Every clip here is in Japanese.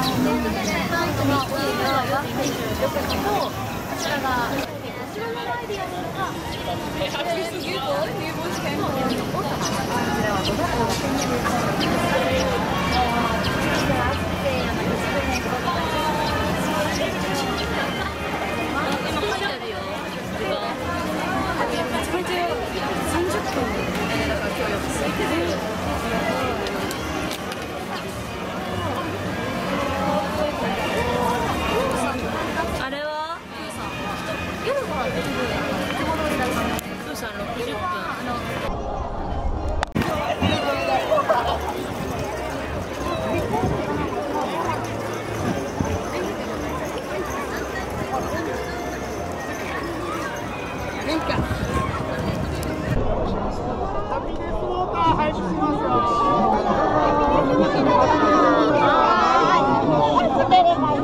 あれ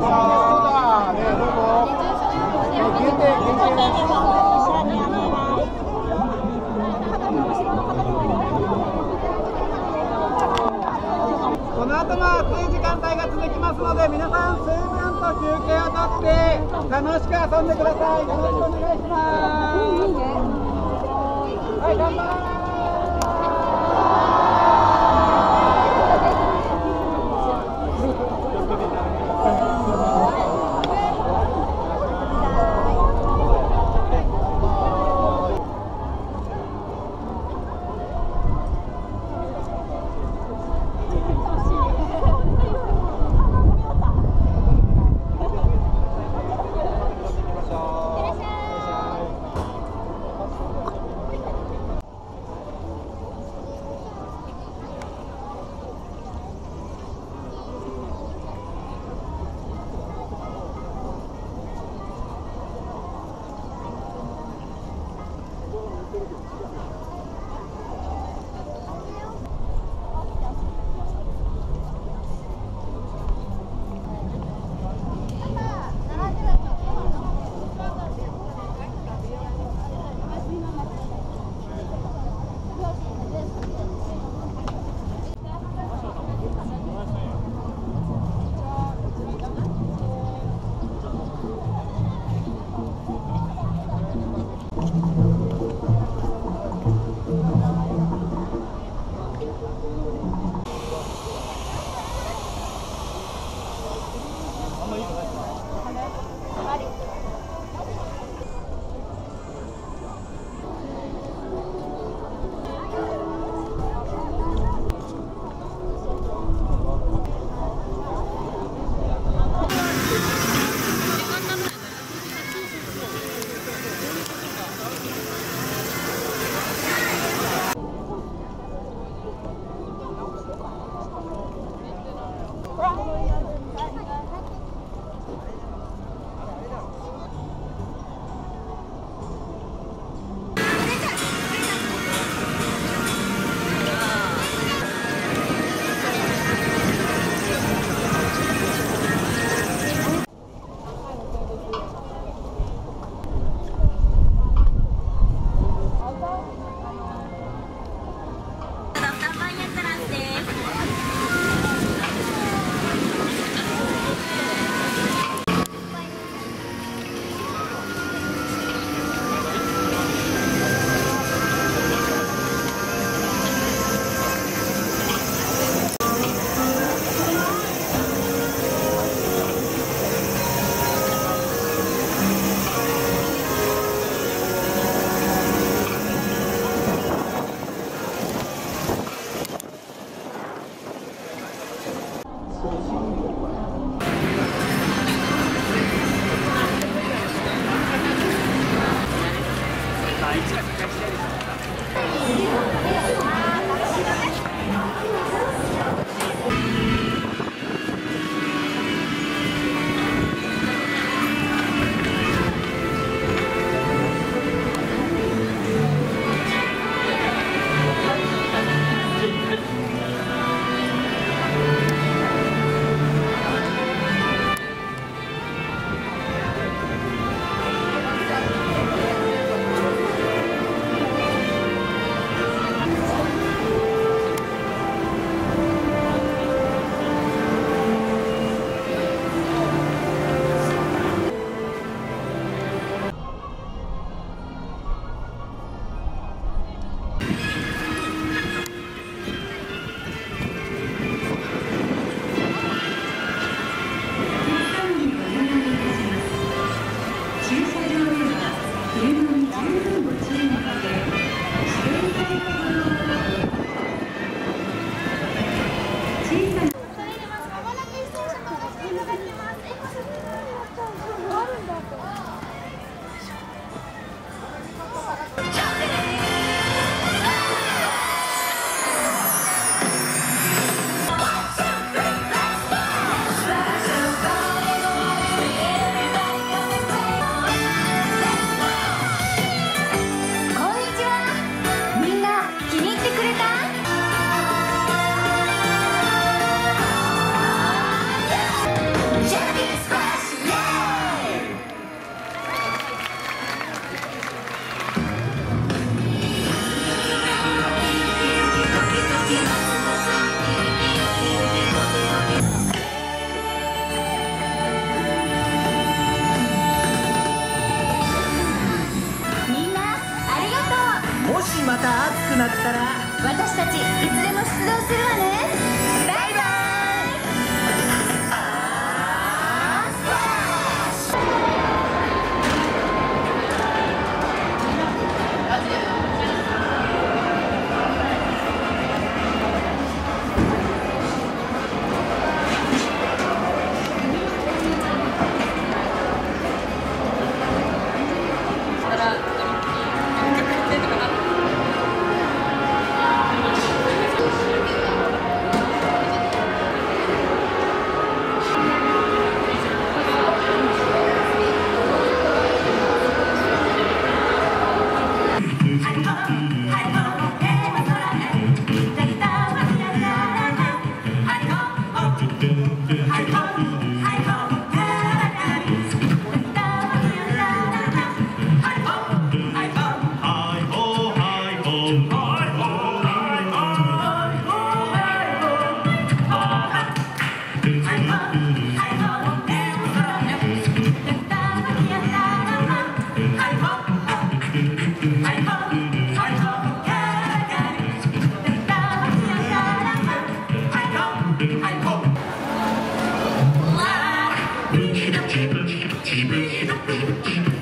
この後も暑い時間帯が続きますので皆さん水分と休憩をとって楽しく遊んでくださいよろしくお願いします Thank you. また暑くなったら。私たちいつでも出動するわね。keep it, keep it.